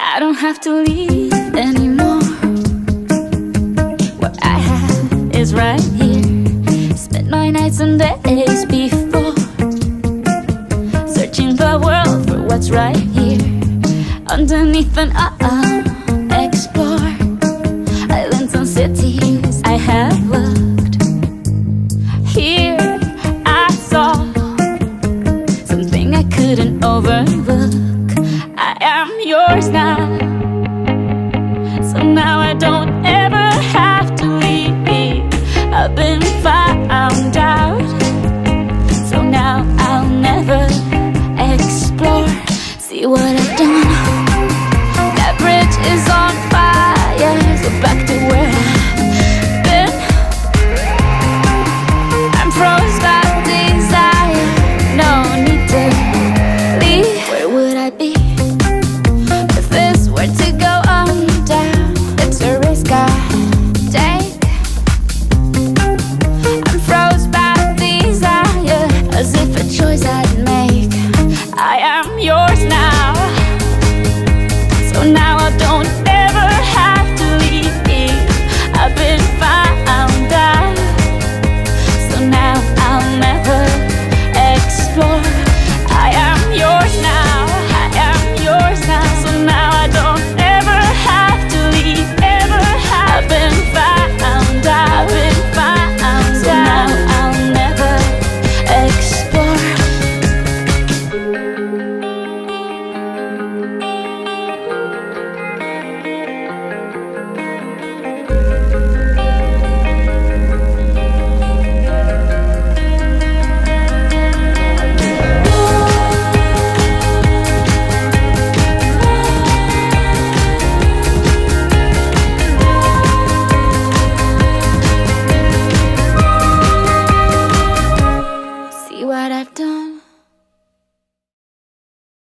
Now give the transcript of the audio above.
I don't have to leave anymore. What I have is right here. Spent my nights and days before searching the world for what's right here. Underneath an uh explore islands and cities I have what I've done.